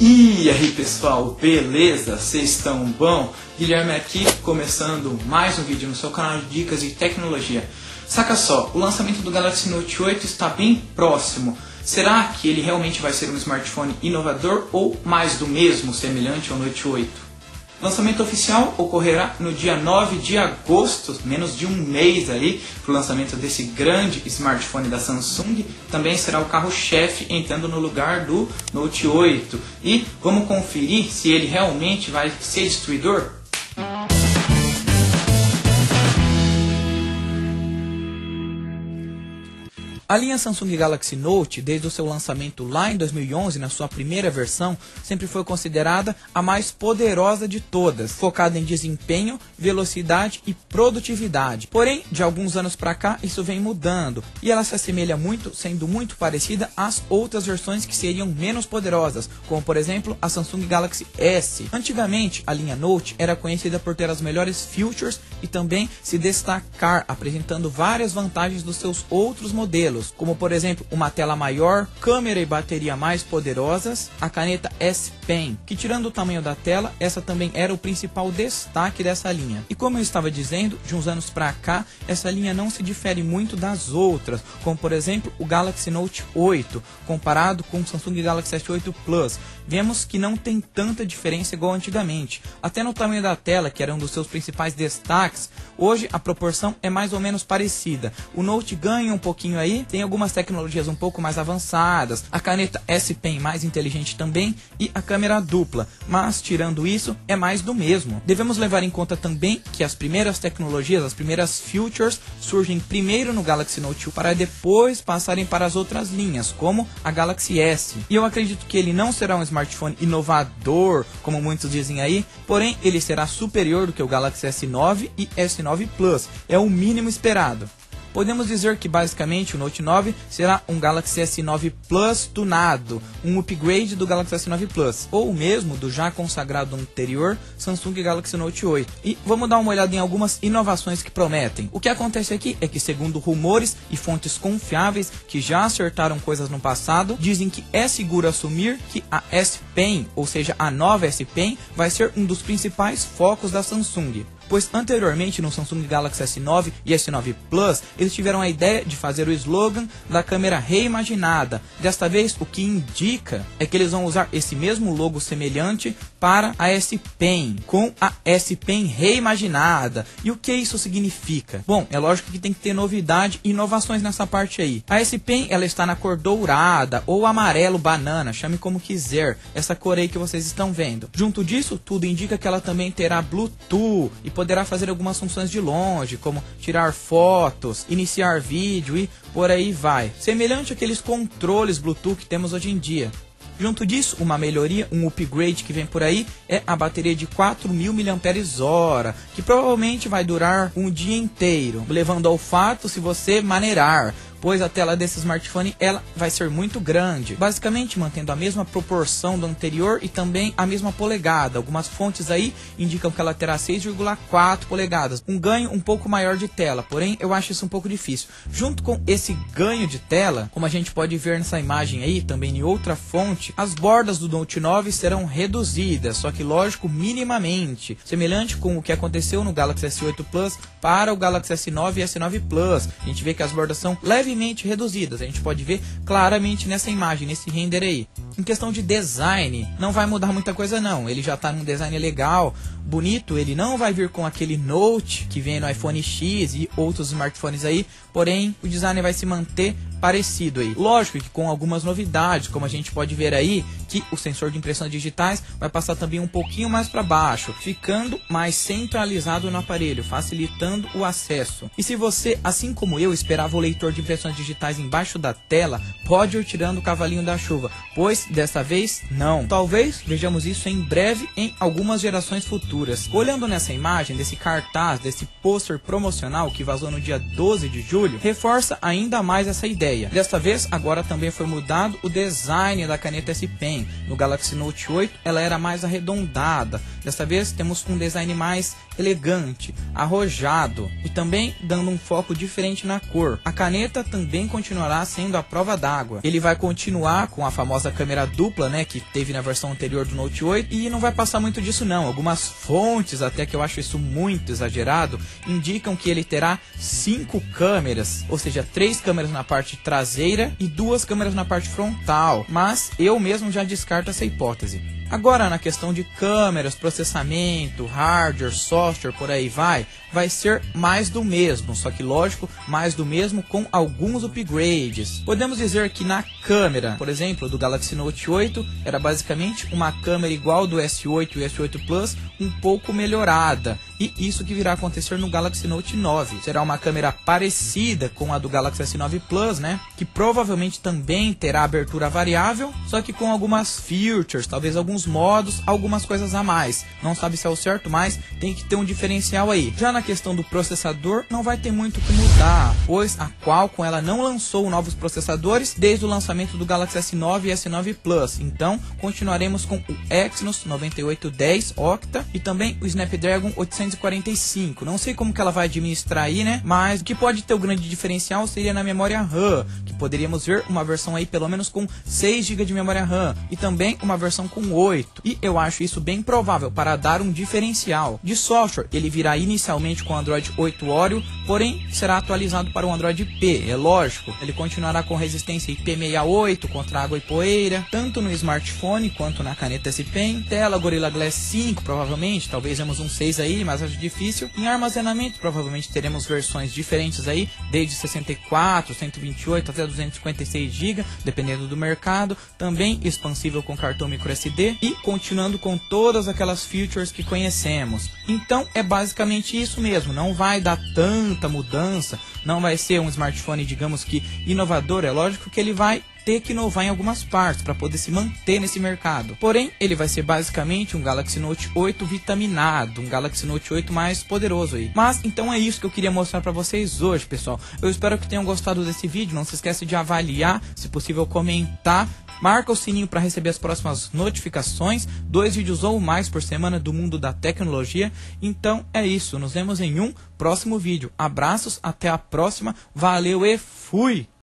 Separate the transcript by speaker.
Speaker 1: E aí pessoal, beleza? Vocês estão bom? Guilherme aqui, começando mais um vídeo no seu canal de dicas de tecnologia. Saca só, o lançamento do Galaxy Note 8 está bem próximo. Será que ele realmente vai ser um smartphone inovador ou mais do mesmo, semelhante ao Note 8? Lançamento oficial ocorrerá no dia 9 de agosto, menos de um mês aí, para o lançamento desse grande smartphone da Samsung. Também será o carro-chefe entrando no lugar do Note 8. E vamos conferir se ele realmente vai ser destruidor? A linha Samsung Galaxy Note, desde o seu lançamento lá em 2011, na sua primeira versão, sempre foi considerada a mais poderosa de todas, focada em desempenho, velocidade e produtividade. Porém, de alguns anos para cá, isso vem mudando e ela se assemelha muito, sendo muito parecida às outras versões que seriam menos poderosas, como por exemplo a Samsung Galaxy S. Antigamente, a linha Note era conhecida por ter as melhores features e também se destacar, apresentando várias vantagens dos seus outros modelos modelos, como por exemplo uma tela maior, câmera e bateria mais poderosas, a caneta S Pen, que tirando o tamanho da tela, essa também era o principal destaque dessa linha. E como eu estava dizendo, de uns anos para cá, essa linha não se difere muito das outras, como por exemplo o Galaxy Note 8, comparado com o Samsung Galaxy S8 Plus. Vemos que não tem tanta diferença igual antigamente. Até no tamanho da tela, que era um dos seus principais destaques, hoje a proporção é mais ou menos parecida. O Note ganha um pouquinho aí, tem algumas tecnologias um pouco mais avançadas, a caneta S Pen mais inteligente também e a câmera dupla, mas tirando isso é mais do mesmo. Devemos levar em conta também que as primeiras tecnologias, as primeiras features surgem primeiro no Galaxy Note 1 para depois passarem para as outras linhas, como a Galaxy S. E eu acredito que ele não será um smartphone inovador, como muitos dizem aí, porém ele será superior do que o Galaxy S9 e S9 Plus. É o mínimo esperado. Podemos dizer que basicamente o Note 9 será um Galaxy S9 Plus tunado, um upgrade do Galaxy S9 Plus, ou mesmo do já consagrado anterior Samsung Galaxy Note 8. E vamos dar uma olhada em algumas inovações que prometem. O que acontece aqui é que, segundo rumores e fontes confiáveis que já acertaram coisas no passado, dizem que é seguro assumir que a S Pen, ou seja, a nova S Pen, vai ser um dos principais focos da Samsung pois anteriormente no Samsung Galaxy S9 e S9 Plus eles tiveram a ideia de fazer o slogan da câmera reimaginada. Desta vez, o que indica é que eles vão usar esse mesmo logo semelhante para a S Pen, com a S Pen reimaginada. E o que isso significa? Bom, é lógico que tem que ter novidade e inovações nessa parte aí. A S Pen ela está na cor dourada ou amarelo banana, chame como quiser, essa cor aí que vocês estão vendo. Junto disso, tudo indica que ela também terá Bluetooth e poderá fazer algumas funções de longe, como tirar fotos, iniciar vídeo e por aí vai. Semelhante àqueles controles Bluetooth que temos hoje em dia. Junto disso, uma melhoria, um upgrade que vem por aí é a bateria de 4.000 mAh, que provavelmente vai durar um dia inteiro, levando ao fato se você maneirar pois a tela desse smartphone ela vai ser muito grande, basicamente mantendo a mesma proporção do anterior e também a mesma polegada. Algumas fontes aí indicam que ela terá 6,4 polegadas, um ganho um pouco maior de tela, porém eu acho isso um pouco difícil. Junto com esse ganho de tela, como a gente pode ver nessa imagem aí, também em outra fonte, as bordas do Note 9 serão reduzidas, só que lógico minimamente, semelhante com o que aconteceu no Galaxy S8 Plus para o Galaxy S9 e S9 Plus. A gente vê que as bordas são leves levemente reduzidas. A gente pode ver claramente nessa imagem, nesse render aí. Em questão de design, não vai mudar muita coisa não. Ele já está num design legal, bonito. Ele não vai vir com aquele Note que vem no iPhone X e outros smartphones aí. Porém, o design vai se manter parecido aí. Lógico que com algumas novidades, como a gente pode ver aí, que o sensor de impressões digitais vai passar também um pouquinho mais para baixo, ficando mais centralizado no aparelho, facilitando o acesso. E se você, assim como eu, esperava o leitor de impressões digitais embaixo da tela, pode ir tirando o cavalinho da chuva, pois dessa vez não. Talvez vejamos isso em breve em algumas gerações futuras. Olhando nessa imagem desse cartaz, desse pôster promocional que vazou no dia 12 de julho, reforça ainda mais essa ideia. Desta vez, agora também foi mudado o design da caneta S Pen. No Galaxy Note 8 ela era mais arredondada. Desta vez temos um design mais elegante, arrojado e também dando um foco diferente na cor. A caneta também continuará sendo a prova d'água. Ele vai continuar com a famosa câmera dupla, né, que teve na versão anterior do Note 8 e não vai passar muito disso não. Algumas fontes, até que eu acho isso muito exagerado, indicam que ele terá cinco câmeras, ou seja, três câmeras na parte traseira e duas câmeras na parte frontal. Mas eu mesmo já descarto essa hipótese. Agora, na questão de câmeras, processamento, hardware, software, por aí vai, vai ser mais do mesmo, só que lógico, mais do mesmo com alguns upgrades. Podemos dizer que na câmera, por exemplo, do Galaxy Note 8, era basicamente uma câmera igual do S8 e S8 Plus, um pouco melhorada. E isso que virá acontecer no Galaxy Note 9. Será uma câmera parecida com a do Galaxy S9 Plus, né? Que provavelmente também terá abertura variável, só que com algumas features, talvez alguns modos, algumas coisas a mais. Não sabe se é o certo, mas tem que ter um diferencial aí. Já na questão do processador, não vai ter muito o que mudar, pois a Qualcomm ela não lançou novos processadores desde o lançamento do Galaxy S9 e S9 Plus. Então, continuaremos com o Exynos 9810 Octa e também o Snapdragon 800 245. Não sei como que ela vai administrar aí, né? Mas o que pode ter o grande diferencial seria na memória RAM, que poderíamos ver uma versão aí pelo menos com 6 GB de memória RAM e também uma versão com 8. E eu acho isso bem provável para dar um diferencial. De software, ele virá inicialmente com Android 8 Oreo, porém será atualizado para o Android P, é lógico. Ele continuará com resistência IP68 contra água e poeira, tanto no smartphone quanto na caneta S Pen. Tela Gorilla Glass 5, provavelmente, talvez vemos um 6 aí, mas acho difícil. Em armazenamento, provavelmente teremos versões diferentes aí, desde 64, 128 até 256 GB, dependendo do mercado. Também expansível com cartão microSD e continuando com todas aquelas features que conhecemos. Então é basicamente isso mesmo, não vai dar tanta mudança, não vai ser um smartphone, digamos que inovador, é lógico que ele vai ter que inovar em algumas partes para poder se manter nesse mercado. Porém, ele vai ser basicamente um Galaxy Note 8 vitaminado, um Galaxy Note 8 mais poderoso aí. Mas então é isso que eu queria mostrar para vocês hoje, pessoal. Eu espero que tenham gostado desse vídeo. Não se esqueça de avaliar, se possível comentar marca o sininho para receber as próximas notificações, dois vídeos ou mais por semana do mundo da tecnologia. Então é isso, nos vemos em um próximo vídeo. Abraços, até a próxima, valeu e fui!